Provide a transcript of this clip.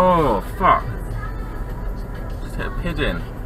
Oh, fuck. Just hit a pigeon.